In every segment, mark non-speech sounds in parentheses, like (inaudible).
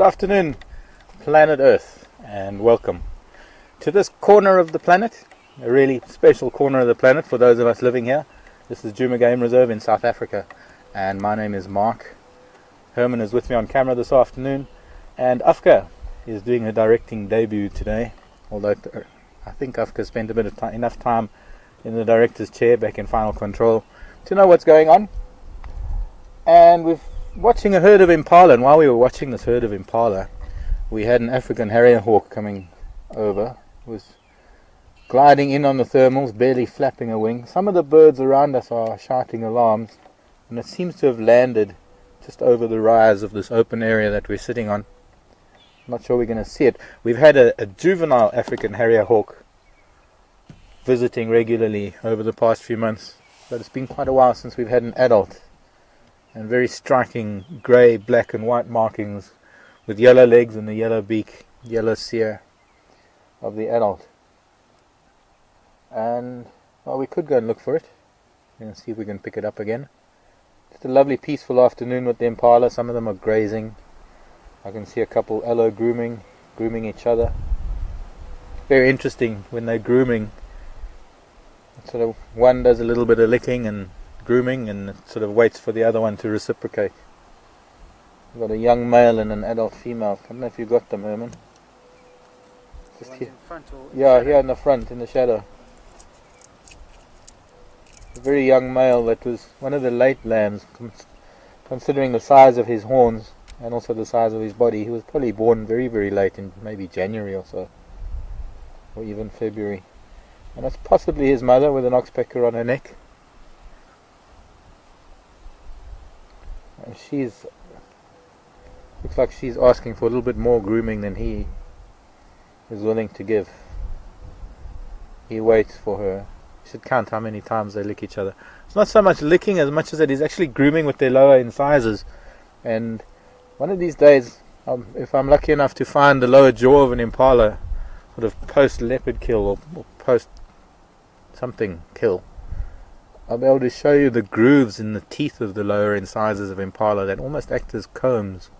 Good afternoon, planet Earth, and welcome to this corner of the planet, a really special corner of the planet for those of us living here. This is Djuma Game Reserve in South Africa, and my name is Mark. Herman is with me on camera this afternoon, and Afka is doing her directing debut today, although I think Afka spent a bit of time, enough time in the director's chair back in Final Control to know what's going on. And we're watching a herd of impala, and while we were watching this herd of impala, we had an African harrier hawk coming over, was gliding in on the thermals, barely flapping a wing. Some of the birds around us are shouting alarms, and it seems to have landed just over the rise of this open area that we're sitting on. I'm not sure we're going to see it. We've had a, a juvenile African harrier hawk visiting regularly over the past few months, but it's been quite a while since we've had an adult. And very striking grey, black, and white markings with yellow legs and the yellow beak, yellow cere of the adult. And well, we could go and look for it and see if we can pick it up again. Just a lovely, peaceful afternoon with the impala. Some of them are grazing. I can see a couple allogrooming, grooming each other. Very interesting when they're grooming. Sort of one does a little bit of licking and grooming, and sort of waits for the other one to reciprocate. We've got a young male and an adult female. I don't know if you've got them, Herman. Just here. Yeah, here in the front, in the shadow. A very young male that was one of the late lambs, considering the size of his horns and also the size of his body. He was probably born very, very late in maybe January or so, or even February. And that's possibly his mother with an oxpecker on her neck. She's looks like she's asking for a little bit more grooming than he is willing to give. He waits for her. You should count how many times they lick each other. It's not so much licking as much as it is actually grooming with their lower incisors. And one of these days, um, if I'm lucky enough to find the lower jaw of an impala, sort of post leopard kill or, or post something kill, I'll be able to show you the grooves in the teeth of the lower incisors of impala that almost act as combs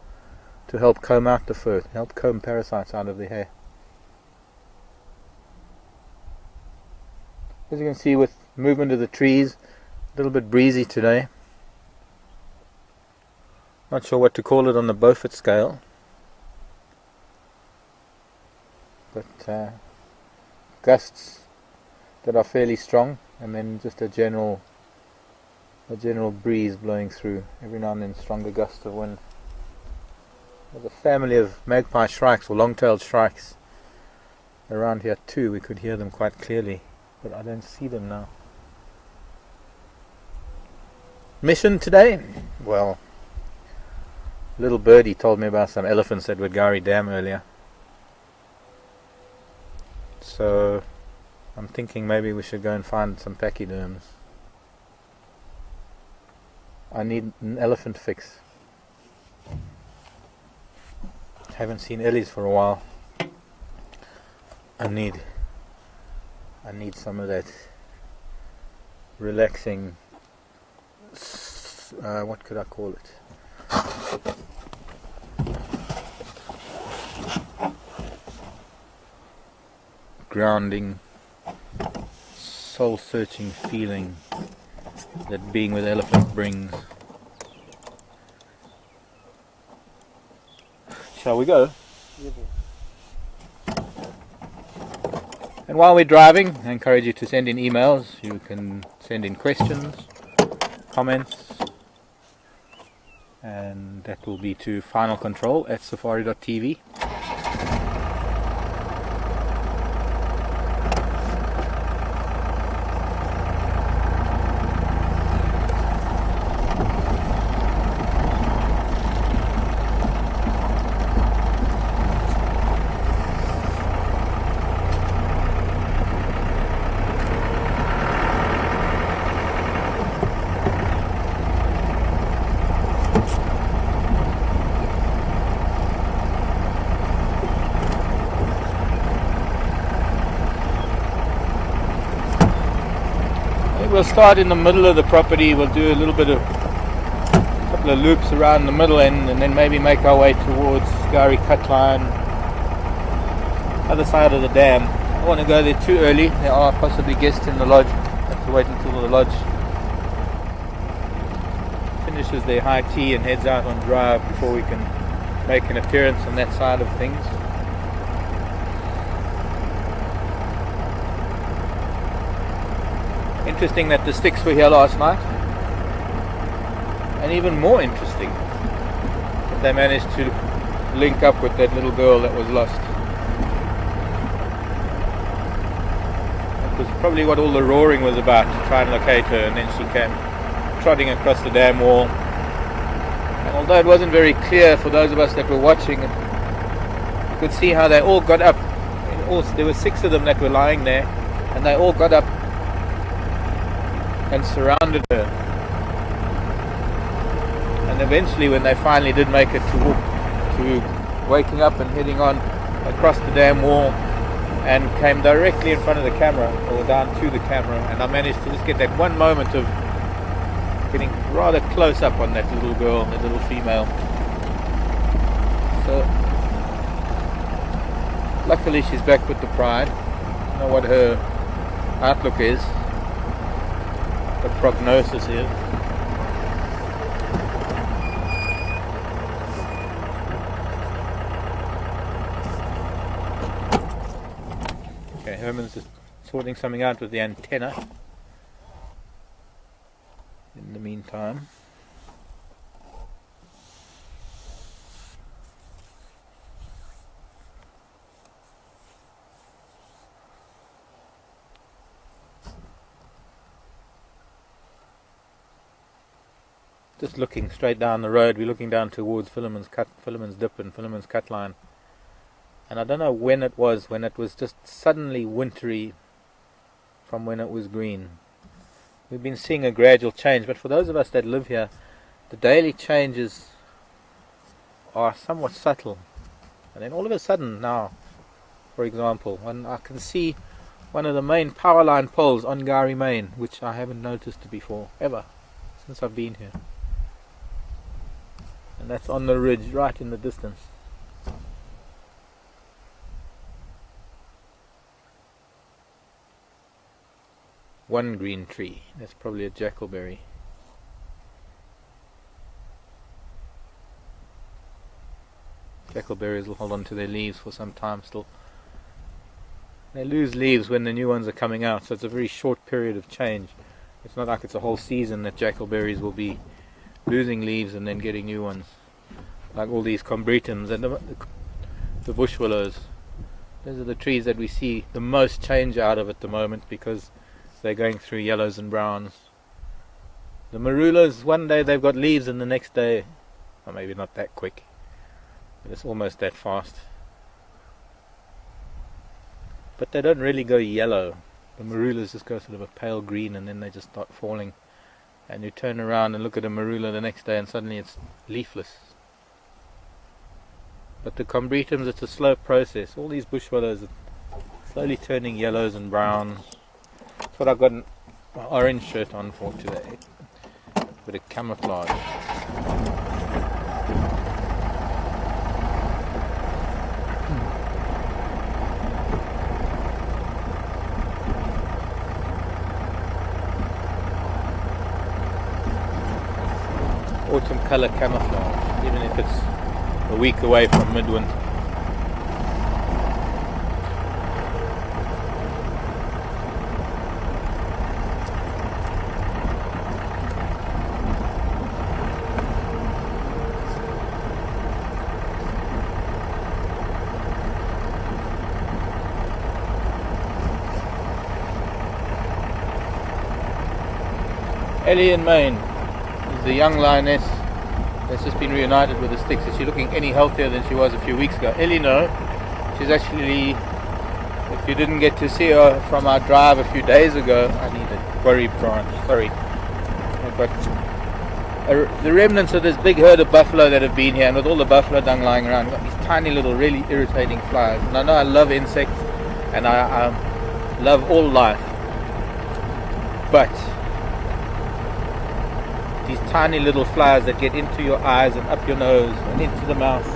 to help comb out the fur, help comb parasites out of the hair. As you can see with movement of the trees, a little bit breezy today. Not sure what to call it on the Beaufort scale. But uh, gusts that are fairly strong and then just a general a general breeze blowing through every now and then stronger gusts of wind. There's a family of magpie shrikes or long-tailed shrikes around here too. We could hear them quite clearly but I don't see them now. Mission today? Well, little birdie told me about some elephants at Woodgari Dam earlier. So I'm thinking maybe we should go and find some pachyderms. I need an elephant fix. Haven't seen Ellies for a while. I need I need some of that relaxing uh, what could I call it grounding soul searching feeling that being with elephant brings shall we go And while we're driving, I encourage you to send in emails. You can send in questions, comments, and that will be to final control at safari.tv. we'll start in the middle of the property. We'll do a little bit of a couple of loops around the middle end and then maybe make our way towards Gari Cutline, other side of the dam. I don't want to go there too early. There are possibly guests in the lodge. Have to wait until the lodge finishes their high tea and heads out on drive before we can make an appearance on that side of things. Interesting that the Styx were here last night. And even more interesting that they managed to link up with that little girl that was lost. That was probably what all the roaring was about, to try and locate her, and then she came trotting across the dam wall. And although it wasn't very clear for those of us that were watching, you could see how they all got up. There were six of them that were lying there, and they all got up and surrounded her. And eventually, when they finally did make it to to waking up and heading on across the dam wall, and came directly in front of the camera or down to the camera, and I managed to just get that one moment of getting rather close up on that little girl, that little female. So, luckily she's back with the pride. I know what her outlook is, the prognosis is. Okay, Herman's just sorting something out with the antenna in the meantime. Just looking straight down the road, we're looking down towards Philemon's cut, Philemon's dip and Philemon's cut line. And I don't know when it was, when it was just suddenly wintry from when it was green. We've been seeing a gradual change, but for those of us that live here, the daily changes are somewhat subtle. And then all of a sudden now, for example, when I can see one of the main power line poles on Gari Main, which I haven't noticed before, ever, since I've been here. That's on the ridge, right in the distance. one green tree. That's probably a jackalberry. Jackalberries will hold on to their leaves for some time still. They lose leaves when the new ones are coming out, so it's a very short period of change. It's not like it's a whole season that jackalberries will be losing leaves and then getting new ones. Like all these combretums and the, the bush willows. Those are the trees that we see the most change out of at the moment because they're going through yellows and browns. The marulas, one day they've got leaves and the next day, or maybe not that quick, but it's almost that fast. But they don't really go yellow. The marulas just go sort of a pale green and then they just start falling. And you turn around and look at a marula the next day and suddenly it's leafless. But the combretums, it's a slow process. All these bush willows are slowly turning yellows and browns. That's what I've got an orange shirt on for today. Bit of camouflage. Autumn color camouflage, even if it's a week away from midwinter. Ellie in Maine is a young lioness that's just been reunited with the Styx. Is she looking any healthier than she was a few weeks ago? No. She's actually, if you didn't get to see her from our drive a few days ago, I need a guarri branch, sorry. But uh, the remnants of this big herd of buffalo that have been here, and with all the buffalo dung lying around, got these tiny little, really irritating flies. And I know I love insects, and I, I love all life. But tiny little flies that get into your eyes and up your nose and into the mouth.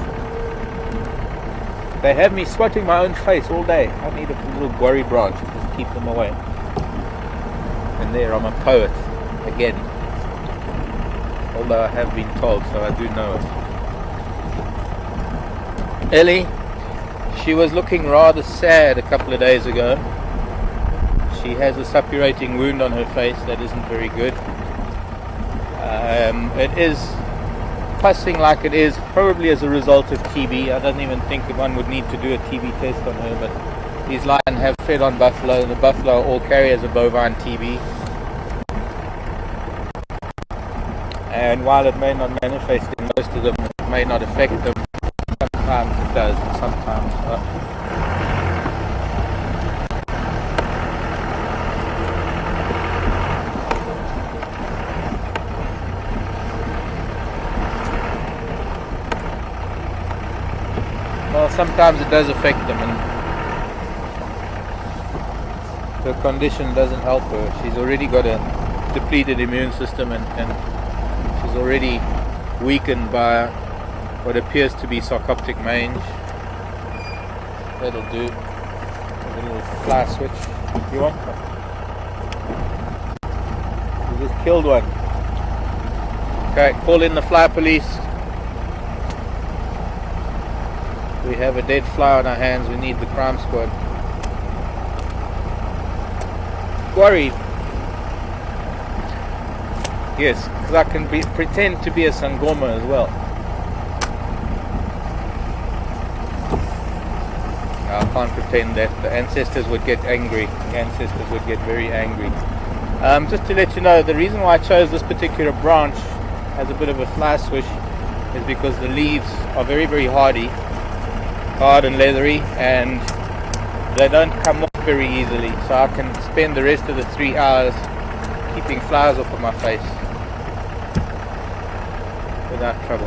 They have me swatting my own face all day. I need a little guarri branch to just keep them away. And there, I'm a poet again. Although I have been told, so I do know it. Ellie, she was looking rather sad a couple of days ago. She has a suppurating wound on her face that isn't very good. Um, it is pussing like it is, probably as a result of TB. I don't even think that one would need to do a TB test on her, but these lions have fed on buffalo. and The buffalo all carriers of bovine TB. And while it may not manifest in most of them, it may not affect them. Sometimes it does, and sometimes. Well, sometimes it does affect them, and the condition doesn't help her. She's already got a depleted immune system, and, and she's already weakened by what appears to be sarcoptic mange. That'll do. A little fly switch. You want? You just killed one. Okay, call in the fly police. We have a dead fly on our hands. We need the crime squad. Worried. Yes, because I can be, pretend to be a Sangoma as well. I can't pretend that. The ancestors would get angry. The ancestors would get very angry. Um, just to let you know, the reason why I chose this particular branch as a bit of a fly swish is because the leaves are very, very hardy hard and leathery and they don't come off very easily so I can spend the rest of the three hours keeping flies off of my face without trouble.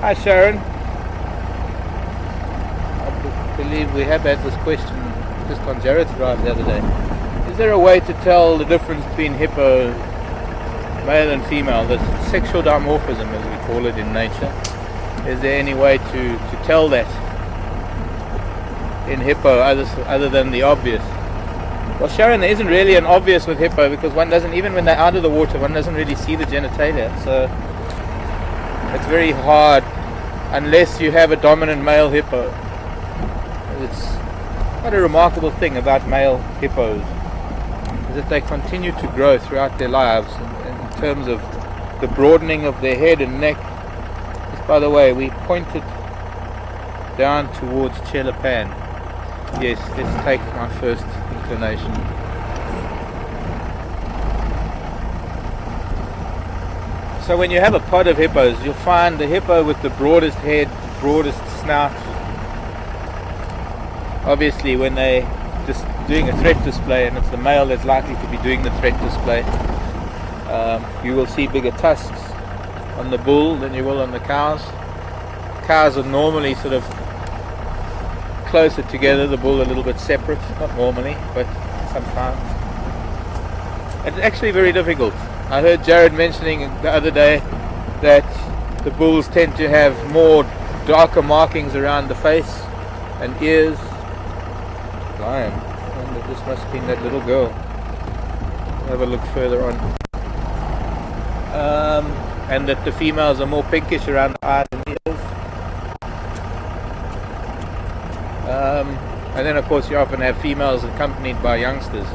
Hi Sharon. believe we have had this question just on Jared's drive the other day. Is there a way to tell the difference between hippo, male and female, the sexual dimorphism as we call it in nature? Is there any way to, to tell that in hippo other, other than the obvious? Well, Sharon, there isn't really an obvious with hippo because one doesn't, even when they're out of the water, one doesn't really see the genitalia. So it's very hard unless you have a dominant male hippo it's quite a remarkable thing about male hippos is that they continue to grow throughout their lives in, in terms of the broadening of their head and neck. Just by the way, we pointed down towards Chelapan. Yes, let's take my first inclination. So when you have a pod of hippos, you'll find the hippo with the broadest head, broadest snout, obviously when they just doing a threat display and it's the male that's likely to be doing the threat display um, you will see bigger tusks on the bull than you will on the cows. Cows are normally sort of closer together the bull a little bit separate not normally but sometimes. It's actually very difficult. I heard Jared mentioning the other day that the bulls tend to have more darker markings around the face and ears lion. And this must have been that little girl. Have a look further on. Um, and that the females are more pinkish around the eyes and ears. Um, and then of course you often have females accompanied by youngsters.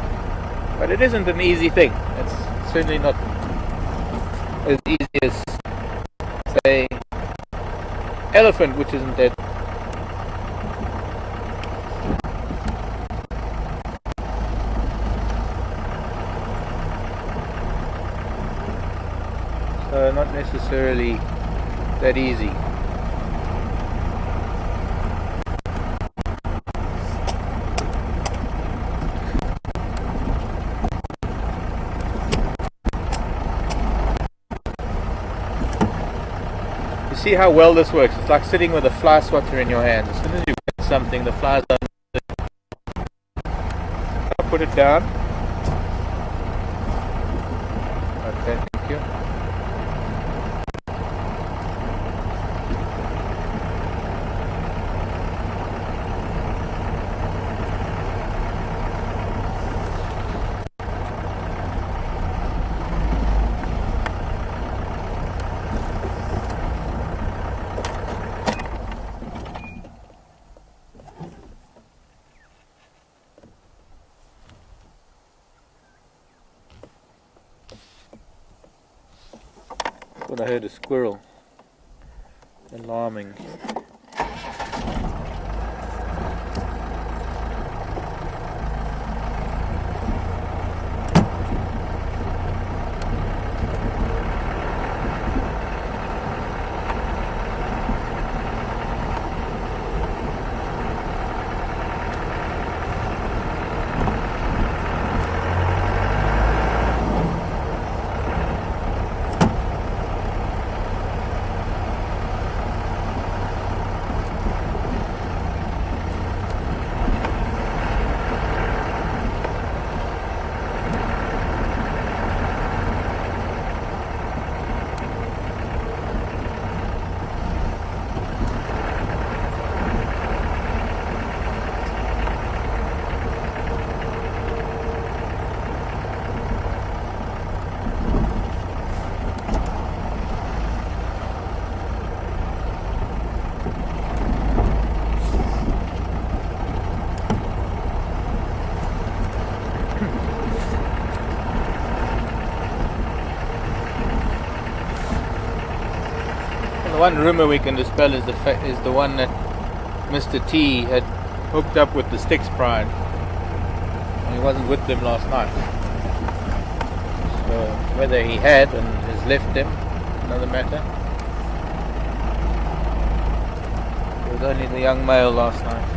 But it isn't an easy thing. It's certainly not as easy as say elephant which isn't dead uh, not necessarily that easy. You see how well this works. It's like sitting with a fly swatter in your hand. As soon as you get something, the flies. I'll put it down. Okay, thank you. Thought I heard a squirrel alarming. One rumor we can dispel is the fa- is the one that Mr. T had hooked up with the Styx Pride. And he wasn't with them last night. So whether he had and has left them, another matter. It was only the young male last night.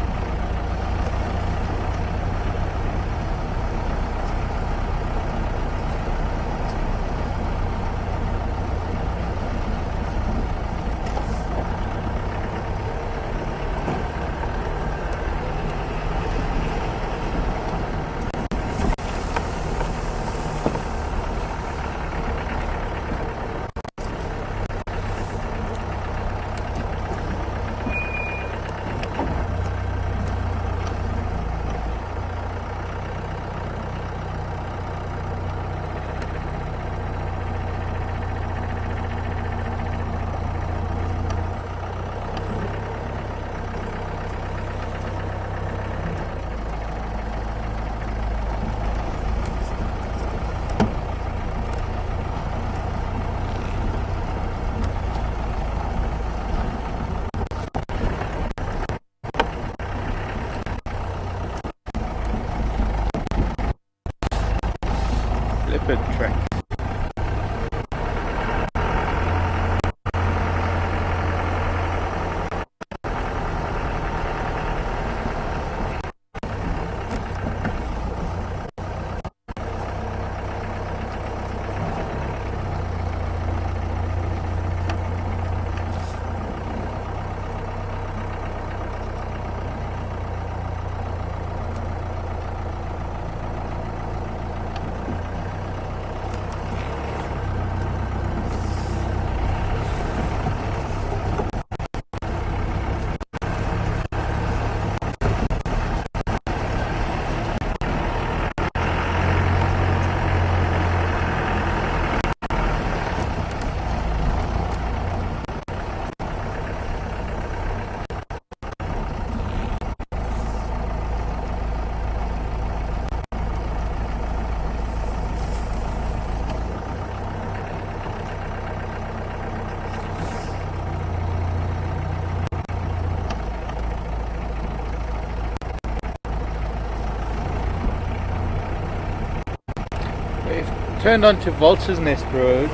Turned onto Vulture's Nest Road.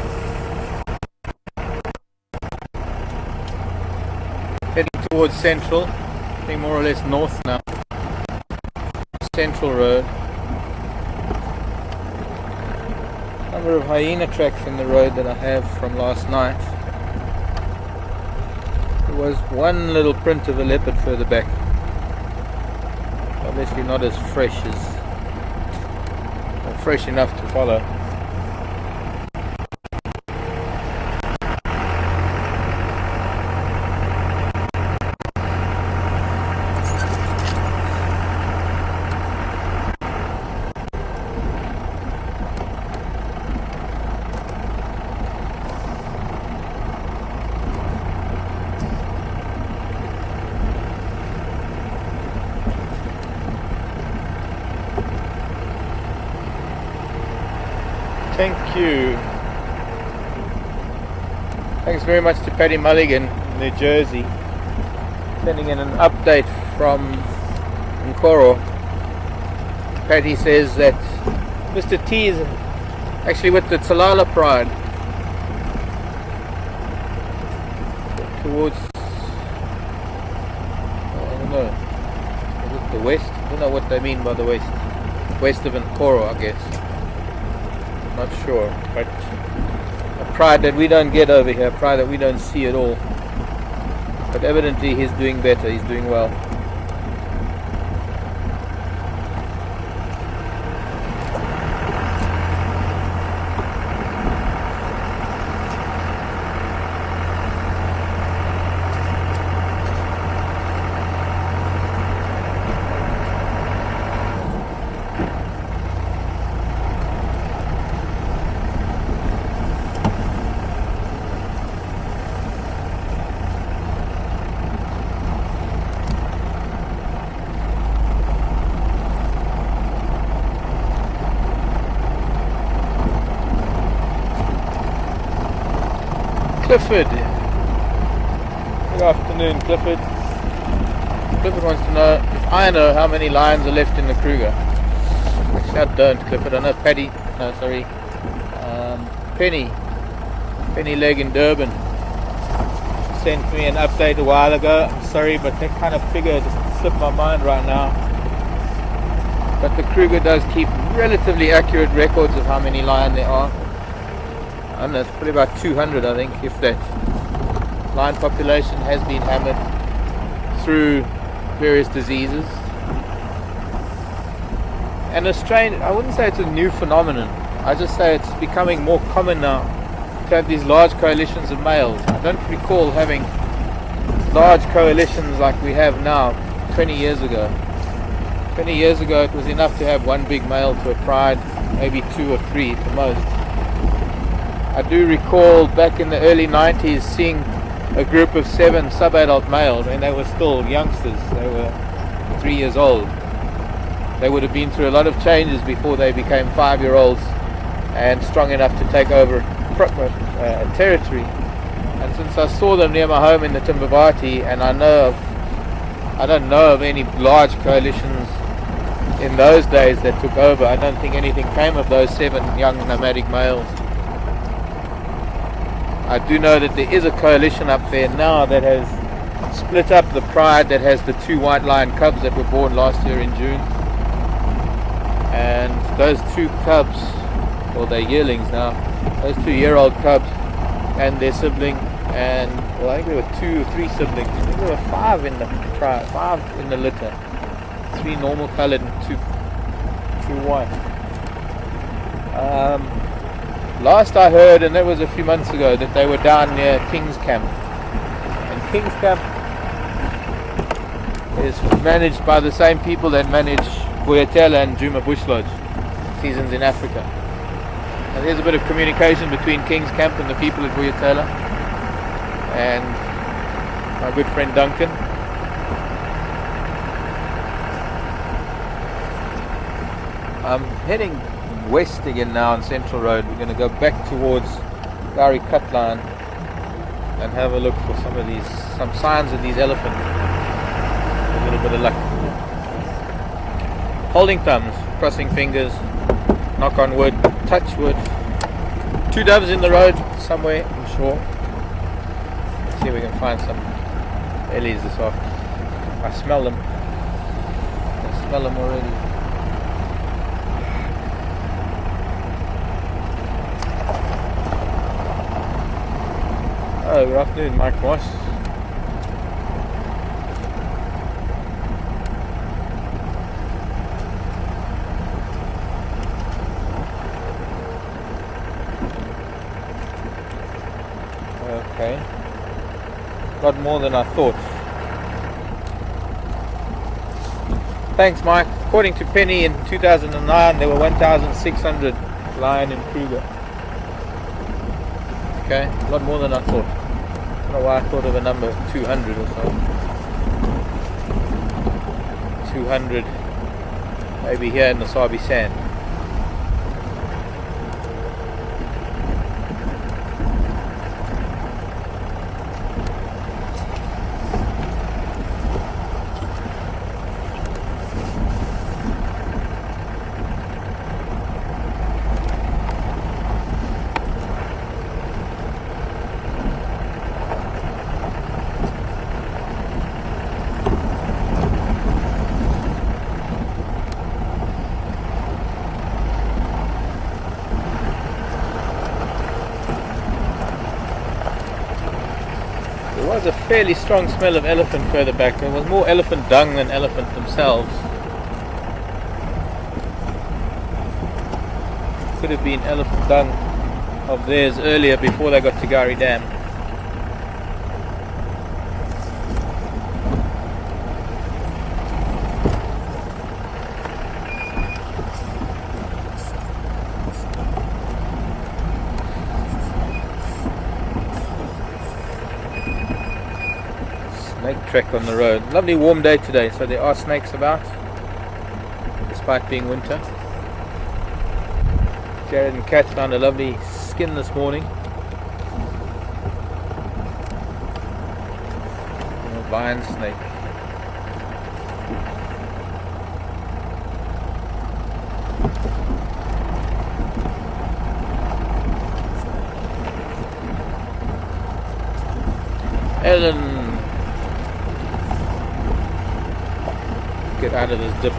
Heading towards Central. Think more or less north now. Central Road. Number of hyena tracks in the road that I have from last night. There was one little print of a leopard further back. Obviously not as fresh as fresh enough to follow. Thank you. Thanks very much to Paddy Mulligan, New Jersey, sending in an update from Nkorho. Paddy says that Mr. T is actually with the Talala Pride towards, I don't know, is it the west? I don't know what they mean by the west. West of Nkorho, I guess not sure, but pride that we don't get over here, pride that we don't see at all. But evidently he's doing better, he's doing well. Clifford. Good afternoon, Clifford. Clifford wants to know if I know how many lions are left in the Kruger. Actually, I don't, Clifford. I know Paddy. No, sorry. Um, Penny. Penny Leg in Durban sent me an update a while ago. I'm sorry, but that kind of figure just slipped my mind right now. But the Kruger does keep relatively accurate records of how many lion there are. Don't know, it's probably about 200 I think if that lion population has been hammered through various diseases. And a strange I wouldn't say it's a new phenomenon. I just say it's becoming more common now to have these large coalitions of males. I don't recall having large coalitions like we have now 20 years ago. 20 years ago it was enough to have one big male to a pride maybe two or three at the most I do recall back in the early 90s seeing a group of seven sub-adult males and they were still youngsters. They were three years old. They would have been through a lot of changes before they became five-year-olds and strong enough to take over uh, territory. And since I saw them near my home in the Timbavati and I know of, I don't know of any large coalitions in those days that took over. I don't think anything came of those seven young nomadic males. I do know that there is a coalition up there now that has split up the pride that has the two white lion cubs that were born last year in June. And those two cubs, or they're yearlings now, those two year old cubs and their sibling and well I think there were two or three siblings. I think there were five in the pride, five in the litter. Three normal coloured and two two white. Um, Last I heard, and that was a few months ago, that they were down near King's Camp. And King's Camp is managed by the same people that manage Vuyatela and Djuma Bush Lodge, seasons in Africa. And there's a bit of communication between King's Camp and the people at Vuyatela and my good friend Duncan. I'm heading west again now on Central Road. We're going to go back towards Gari Cutline and have a look for some of these, some signs of these elephants. A little bit of luck. Holding thumbs, crossing fingers, knock on wood, touch wood. Two doves in the road somewhere, I'm sure. Let's see if we can find some ellies this afternoon. I smell them. I smell them already. we're off in Mike Ross. Okay. Got more than I thought. Thanks, Mike. According to Penny, in 2009 there were 1,600 Lion in Kruger. Okay, a lot more than I thought. I don't know why I thought of a number 200 or so. 200 maybe here in the Sabi Sand. was a fairly strong smell of elephant further back. There was more elephant dung than elephant themselves. Could have been elephant dung of theirs earlier before they got to Gari Dam. Trek on the road. Lovely warm day today, so there are snakes about, despite being winter. Jared and Kat found a lovely skin this morning. A vine snake. Ellen get out of this dip.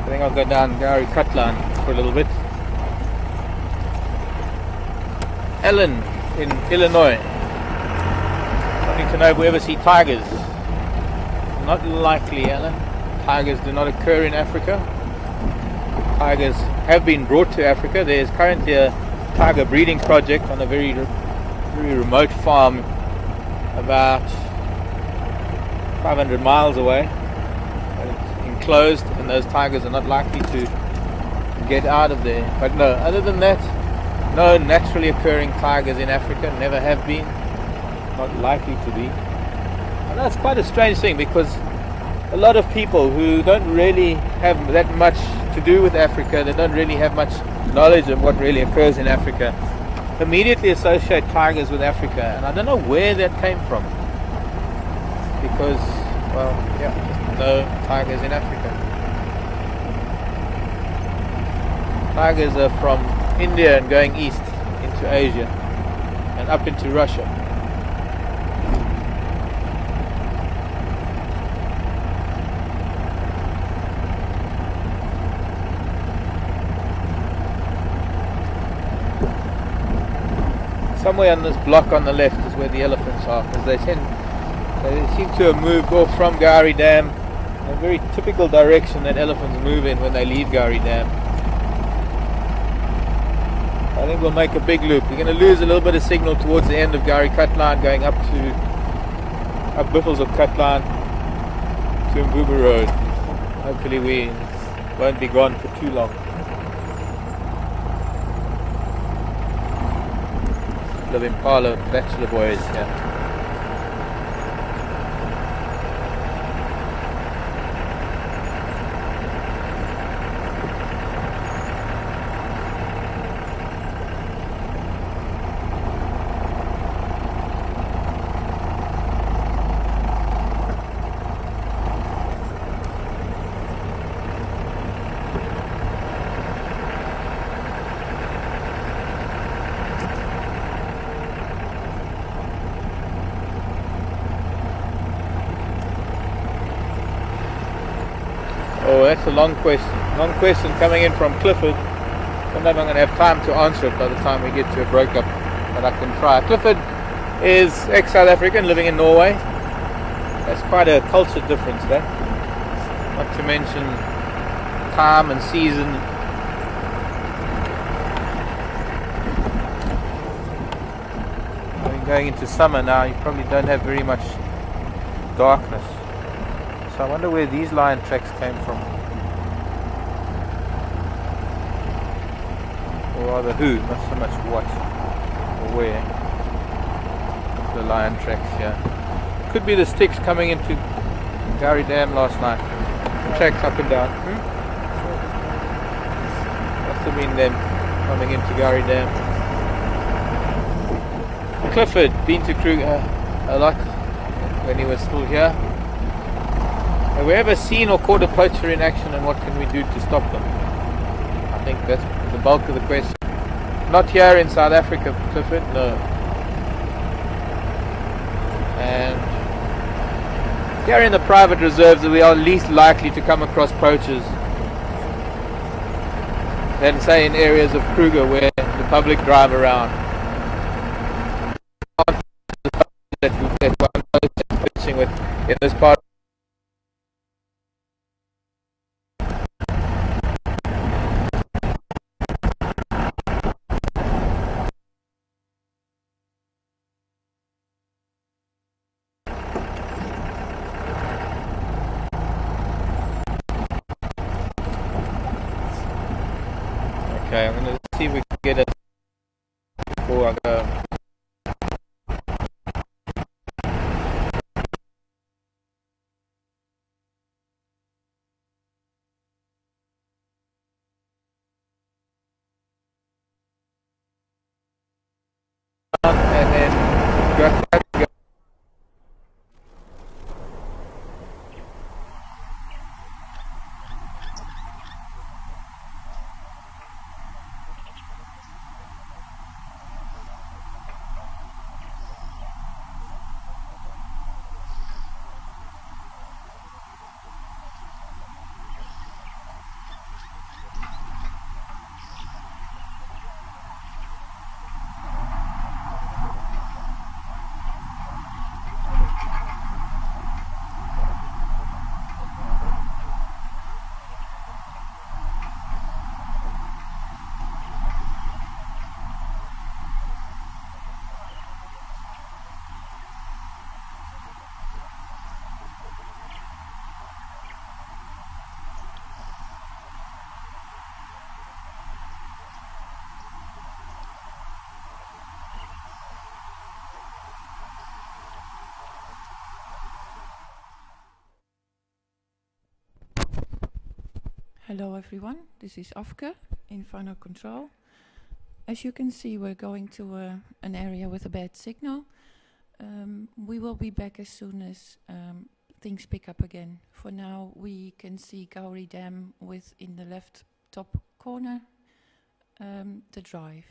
I think I'll go down Gari Cutline for a little bit. Ellen in Illinois. Wanting to know if we ever see tigers. Not likely, Ellen. Tigers do not occur in Africa. Tigers have been brought to Africa. There is currently a tiger breeding project on a very, very remote farm about 500 miles away. It's enclosed, and those tigers are not likely to get out of there. But no, other than that, no naturally occurring tigers in Africa, never have been, not likely to be. And that's quite a strange thing because a lot of people who don't really have that much to do with Africa, they don't really have much knowledge of what really occurs in Africa, immediately associate tigers with Africa. And I don't know where that came from. Because, well, yeah, no tigers in Africa. Tigers are from India and going east into Asia and up into Russia. Somewhere on this block on the left is where the elephants are, because they, seem, they seem to have moved off from Gari Dam, a very typical direction that elephants move in when they leave Gari Dam. I think we'll make a big loop. We're going to lose a little bit of signal towards the end of Gari Cutline going up to up Buffels of Katlan to Mvubu Road. Hopefully we won't be gone for too long. Love Impala Bachelor Boys, yeah. Long question. Long question coming in from Clifford. Sometimes I'm going to have time to answer it by the time we get to a breakup, but I can try. Clifford is ex-South African living in Norway. That's quite a culture difference, there. Not to mention time and season. Going into summer now. You probably don't have very much darkness. So I wonder where these lion tracks came from. Or rather who, not so much what or where. The lion tracks here. Could be the Styx coming into Gowrie Dam last night. Tracks up and down. Hmm? Must have been them coming into Gowrie Dam. Clifford, been to Kruger a lot when he was still here. Have we ever seen or caught a poacher in action and what can we do to stop them? I think that's the bulk of the question. Not here in South Africa, Clifford, no. And here in the private reserves we are least likely to come across poachers than say in areas of Kruger where the public drive around. That, with in this part Hello everyone, this is Afke in final control. As you can see we're going to uh, an area with a bad signal. Um, we will be back as soon as um, things pick up again. For now we can see Gowrie Dam with in the left top corner um, the drive.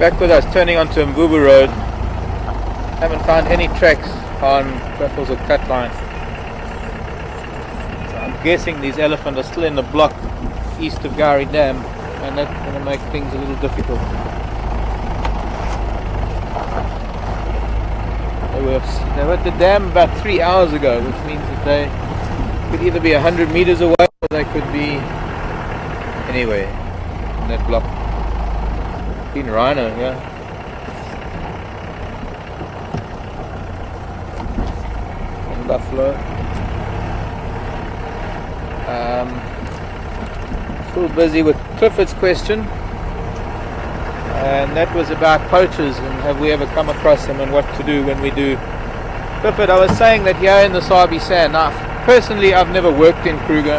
Back with us turning onto Mvubu Road. Haven't found any tracks on Buffalo's or cut line. So I'm guessing these elephants are still in the block east of Gowrie Dam and that's going to make things a little difficult. They were, they were at the dam about three hours ago, which means that they could either be 100 meters away or they could be anyway in that block. Been rhino, yeah. And buffalo. Um, still busy with Clifford's question. And that was about poachers and have we ever come across them and what to do when we do. Clifford, I was saying that here in the Sabi Sand, now personally I've never worked in Kruger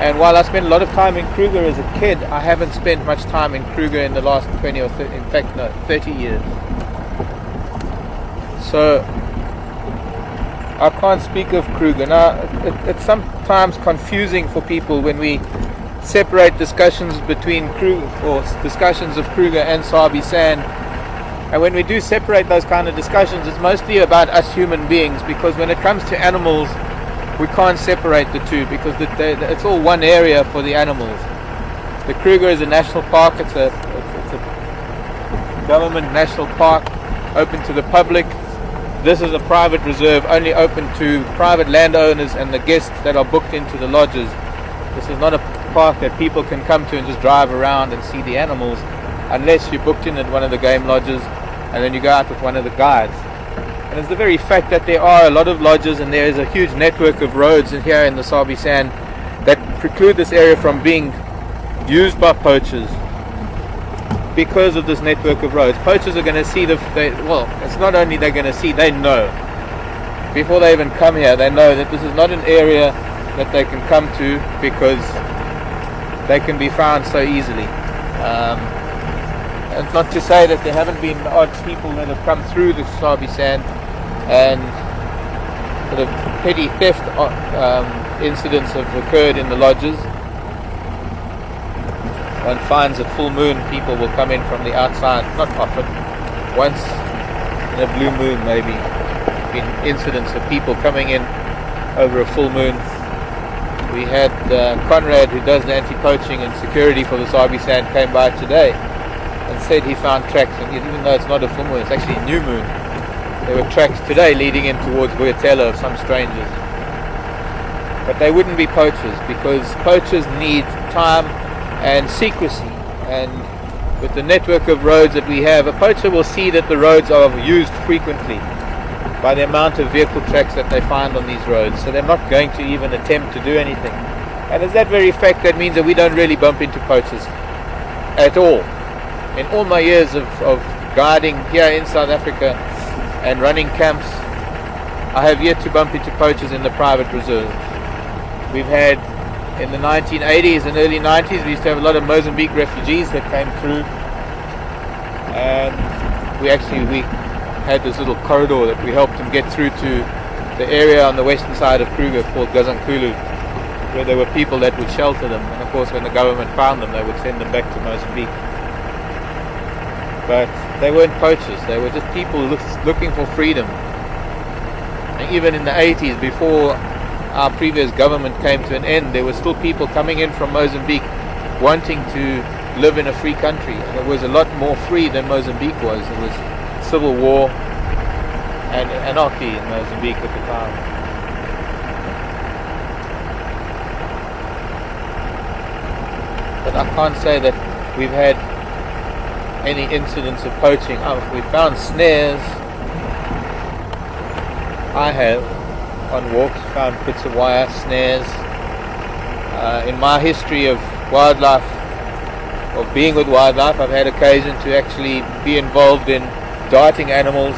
and while I spent a lot of time in Kruger as a kid, I haven't spent much time in Kruger in the last 20 or 30, in fact, no, 30 years. So I can't speak of Kruger. Now, it, it's sometimes confusing for people when we separate discussions between Kruger or discussions of Kruger and Sabi Sand. And when we do separate those kind of discussions, it's mostly about us human beings because when it comes to animals, we can't separate the two because the, the, it's all one area for the animals. The Kruger is a national park. It's a, it's a government national park open to the public. This is a private reserve only open to private landowners and the guests that are booked into the lodges. This is not a park that people can come to and just drive around and see the animals unless you're booked in at one of the game lodges and then you go out with one of the guides. And it's the very fact that there are a lot of lodges and there is a huge network of roads in here in the Sabi Sand that preclude this area from being used by poachers because of this network of roads. Poachers are going to see the, they, well, it's not only they're going to see, they know. Before they even come here, they know that this is not an area that they can come to because they can be found so easily. Um, and not to say that there haven't been odd people that have come through the Sabi Sand and sort of petty theft uh, um, incidents have occurred in the lodges. One finds at full moon people will come in from the outside, not often, once in a blue moon maybe. Been incidents of people coming in over a full moon. We had uh, Conrad, who does the anti-poaching and security for the Sabi Sand, came by today and said he found tracks, and even though it's not a full moon, it's actually a new moon there were tracks today leading in towards Vuyatela of some strangers. But they wouldn't be poachers because poachers need time and secrecy. And with the network of roads that we have, a poacher will see that the roads are used frequently by the amount of vehicle tracks that they find on these roads. So they're not going to even attempt to do anything. And as that very fact that means that we don't really bump into poachers at all. In all my years of, of guiding here in South Africa, and running camps, I have yet to bump into poachers in the private reserves. We've had in the 1980s and early 90s, we used to have a lot of Mozambique refugees that came through, and we actually we had this little corridor that we helped them get through to the area on the western side of Kruger called Gazankulu, where there were people that would shelter them, and of course, when the government found them, they would send them back to Mozambique. But they weren't poachers. They were just people look, looking for freedom. And even in the 80s, before our previous government came to an end, there were still people coming in from Mozambique wanting to live in a free country. And it was a lot more free than Mozambique was. There was civil war and anarchy in Mozambique at the time. But I can't say that we've had any incidents of poaching. Oh, we found snares. I have on walks found bits of wire, snares. Uh, in my history of wildlife, of being with wildlife, I've had occasion to actually be involved in darting animals,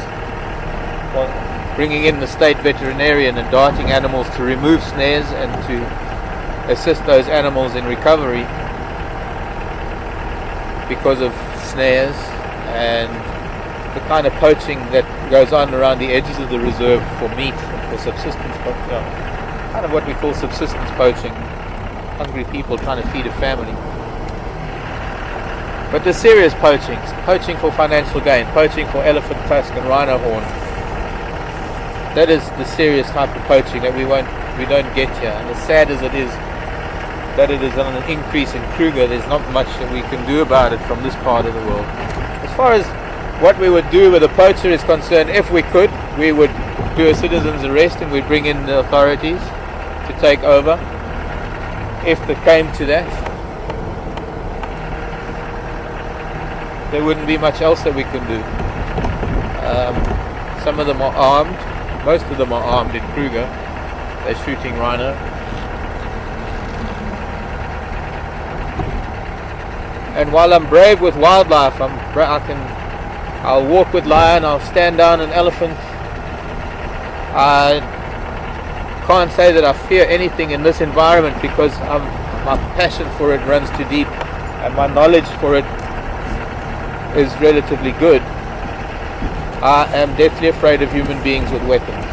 bringing in the state veterinarian and darting animals to remove snares and to assist those animals in recovery because of snares and the kind of poaching that goes on around the edges of the reserve for meat, and for subsistence poaching, kind of what we call subsistence poaching, hungry people trying to feed a family. But the serious poaching, poaching for financial gain, poaching for elephant tusk and rhino horn, that is the serious type of poaching that we won't, we don't get here. And as sad as it is that it is on an increase in Kruger, there's not much that we can do about it from this part of the world. As far as what we would do with a poacher is concerned, if we could, we would do a citizen's arrest and we'd bring in the authorities to take over if it came to that. There wouldn't be much else that we can do. Um, some of them are armed. Most of them are armed in Kruger. They're shooting rhino. And while I'm brave with wildlife, I'm I can I'll walk with lion, I'll stand down an elephant. I can't say that I fear anything in this environment because I'm, my passion for it runs too deep and my knowledge for it is relatively good. I am deathly afraid of human beings with weapons.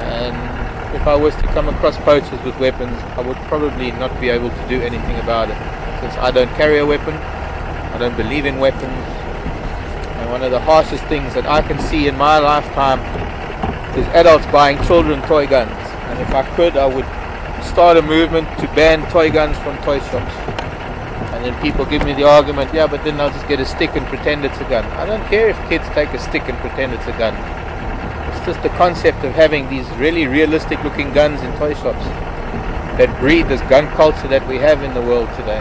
And if I was to come across poachers with weapons, I would probably not be able to do anything about it. Since I don't carry a weapon, I don't believe in weapons, and one of the harshest things that I can see in my lifetime is adults buying children toy guns. And if I could, I would start a movement to ban toy guns from toy shops. And then people give me the argument, yeah, but then I'll just get a stick and pretend it's a gun. I don't care if kids take a stick and pretend it's a gun. Just the concept of having these really realistic looking guns in toy shops that breed this gun culture that we have in the world today.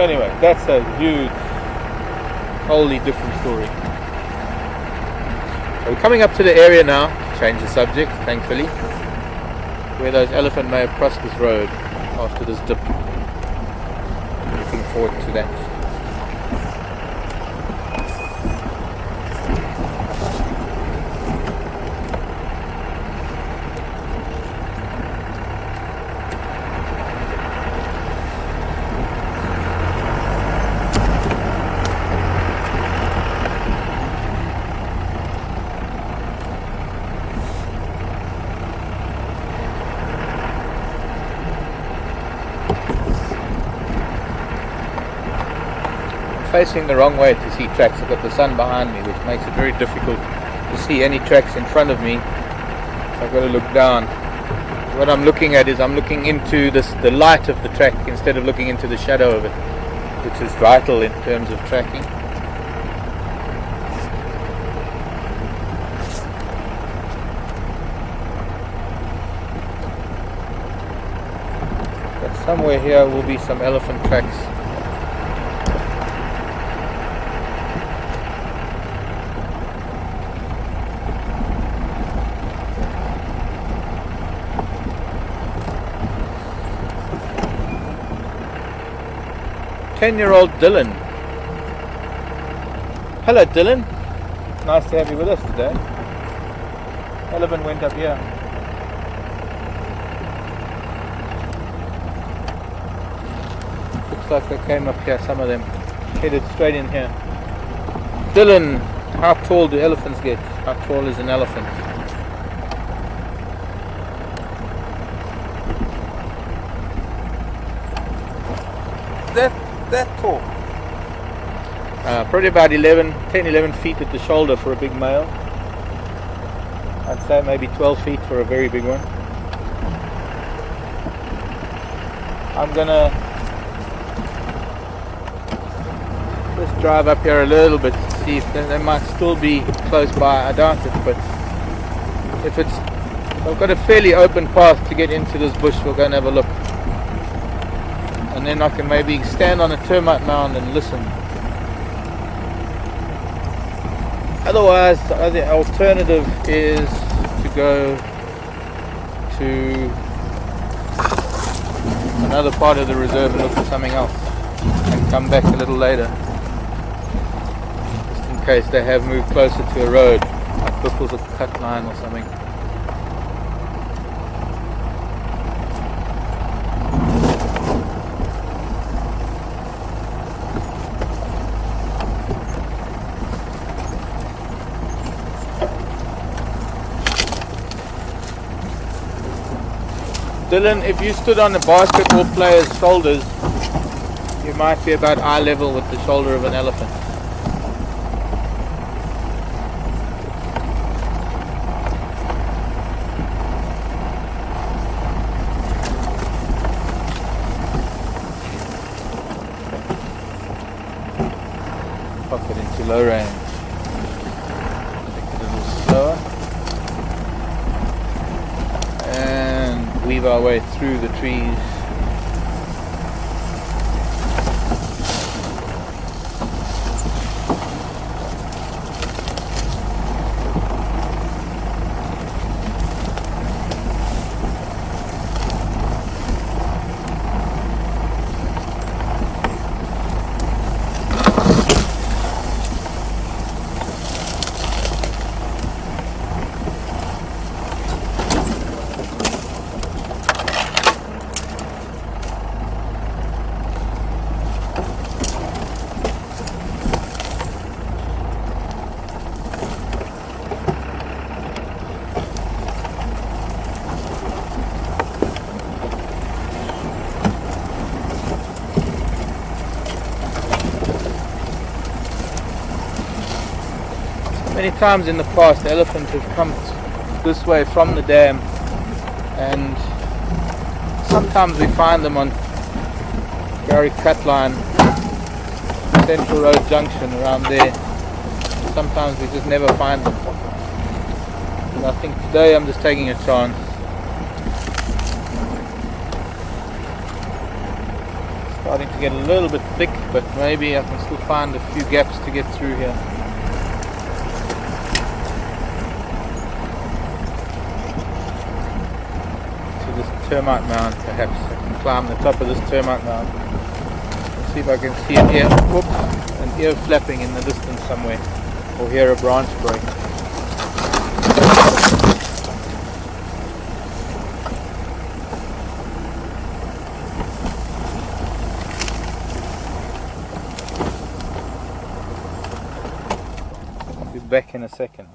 Anyway, that's a huge, wholly different story. We're coming up to the area now, change the subject, thankfully, where those elephant may have crossed this road after this dip. Looking forward to that. Facing the wrong way to see tracks. I've got the sun behind me, which makes it very difficult to see any tracks in front of me. So I've got to look down. What I'm looking at is I'm looking into this, the light of the track instead of looking into the shadow of it, which is vital in terms of tracking. But somewhere here will be some elephant tracks. Ten-year-old Dylan. Hello, Dylan. Nice to have you with us today. Elephant went up here. Looks like they came up here, some of them. Headed straight in here. Dylan, how tall do elephants get? How tall is an elephant? That tall? Uh, probably about 11, 10, 11 feet at the shoulder for a big male. I'd say maybe 12 feet for a very big one. I'm gonna just drive up here a little bit to see if they, they might still be close by. I doubt it, but if it's, I've got a fairly open path to get into this bush. We'll go and have a look and then I can maybe stand on a termite mound and listen. Otherwise, the alternative is to go to another part of the reserve and look for something else and come back a little later. Just in case they have moved closer to a road, like Buckles a cut line or something. Dylan, if you stood on a basketball player's shoulders, you might be about eye level with the shoulder of an elephant. Pop it into low range. Make it a little slower. And weave our way through the trees. Many times in the past, elephants have come this way from the dam, and sometimes we find them on Gari Cutline, Central Road Junction around there. Sometimes we just never find them. And I think today I'm just taking a chance. Starting to get a little bit thick, but maybe I can still find a few gaps to get through here. to this termite mound perhaps. I can climb the top of this termite mound. Let's see if I can see an ear whoop, an ear flapping in the distance somewhere. Or hear a branch break. I'll be back in a second.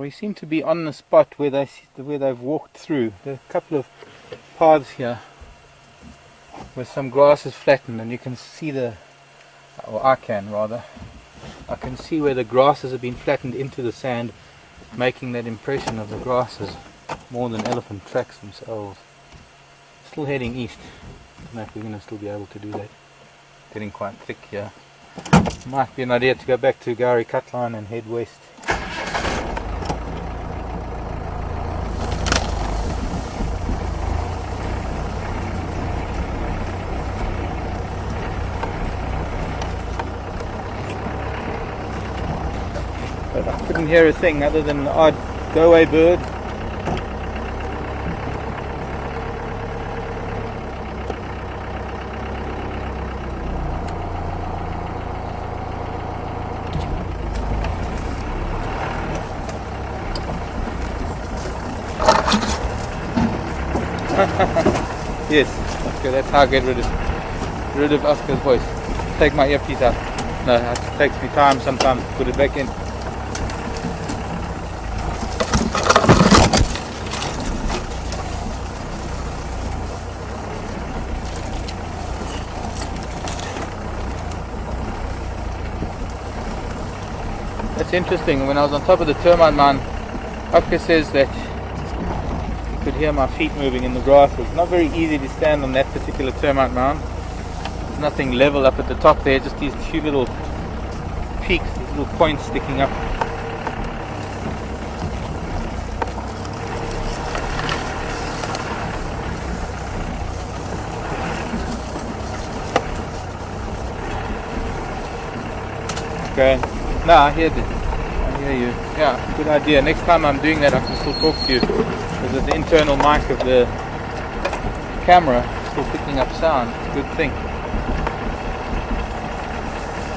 We seem to be on the spot where they where they've walked through. There are a couple of paths here where some grass is flattened, and you can see the, or I can rather, I can see where the grasses have been flattened into the sand, making that impression of the grasses more than elephant tracks themselves. Still heading east. I don't know if we're going to still be able to do that. Getting quite thick here. Might be an idea to go back to Gari Cutline and head west. Couldn't hear a thing other than the odd go away bird. (laughs) yes, okay, that's how I get rid of rid of Oscar's voice. Take my earpiece out. No, it takes me time sometimes to put it back in. That's interesting. When I was on top of the termite mine, Oscar says that you could hear my feet moving in the grass. It's not very easy to stand on that particular termite mound. There's nothing level up at the top there, just these few little peaks, these little points sticking up. Okay. No, I hear this. I hear you. Yeah, good idea. Next time I'm doing that, I can still talk to you. Because the internal mic of the camera is still picking up sound. It's a good thing.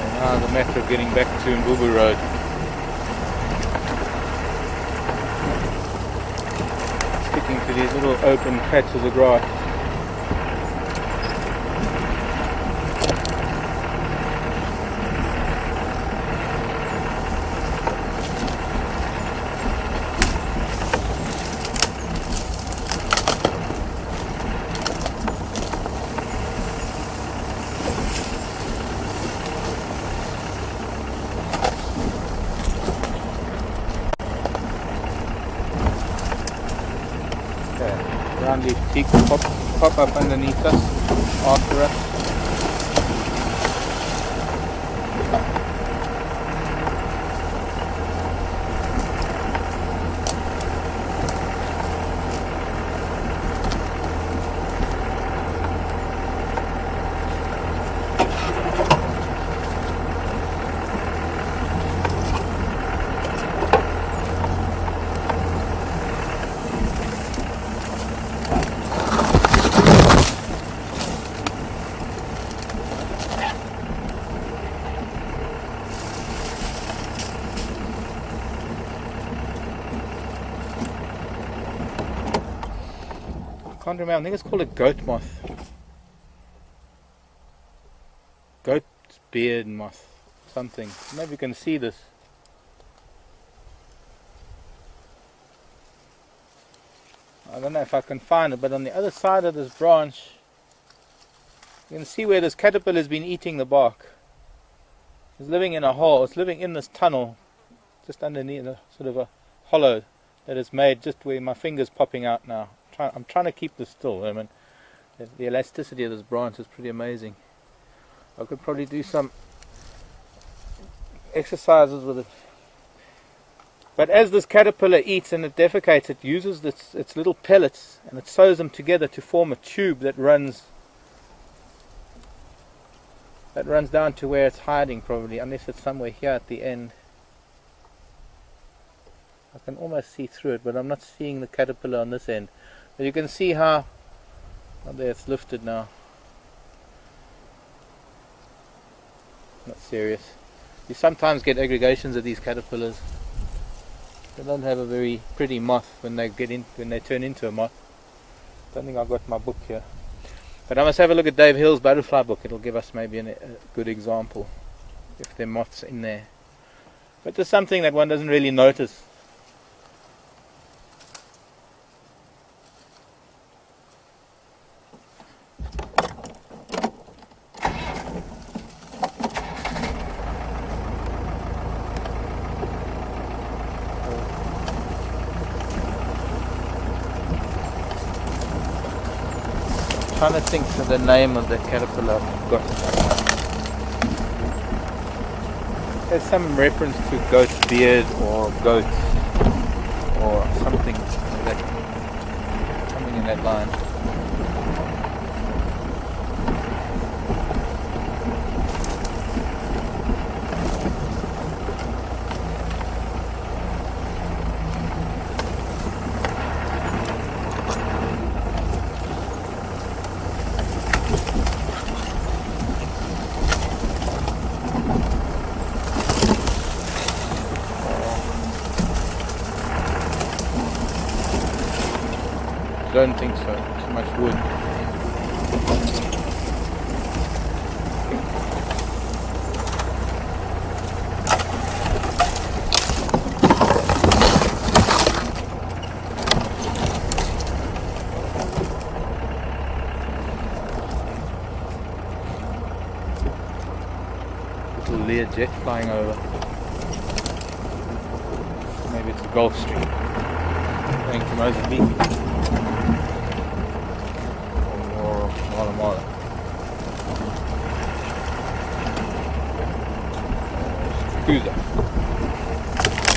And now the of getting back to Mvubu Road. Sticking to these little open patches of grass. Okay, around these peaks pop, pop up underneath us, after us. Can't remember. I think it's called a goat moth. Goat beard moth. Something. Maybe you can see this. I don't know if I can find it, but on the other side of this branch, you can see where this caterpillar has been eating the bark. It's living in a hole. It's living in this tunnel, just underneath a sort of a hollow that is made just where my finger's popping out now. I'm trying to keep this still. I mean, the, the elasticity of this branch is pretty amazing. I could probably do some exercises with it. But as this caterpillar eats and it defecates, it uses this, its little pellets and it sews them together to form a tube that runs that runs down to where it's hiding probably, unless it's somewhere here at the end. I can almost see through it, but I'm not seeing the caterpillar on this end. But you can see how oh, there it's lifted now. Not serious. You sometimes get aggregations of these caterpillars. They don't have a very pretty moth when they get in when they turn into a moth. Don't think I've got my book here. But I must have a look at Dave Hill's butterfly book. It'll give us maybe an, a good example if there are moths in there. But there's something that one doesn't really notice trying to think of the name of the caterpillar. Forgotten. There's some reference to goat beard or goat or something like that. Something in that line. Don't think so. Too much wood. Little Lear jet flying over. Maybe it's a Gulfstream. Going to Mozambique. or Walla. Skukuza.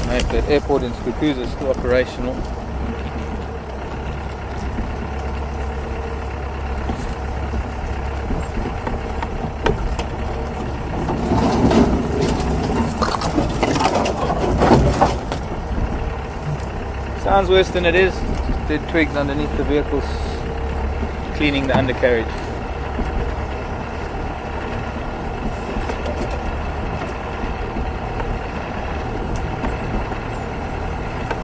And if that airport in Skukuza is still operational. Sounds worse than it is. Dead twigs underneath the vehicles cleaning the undercarriage.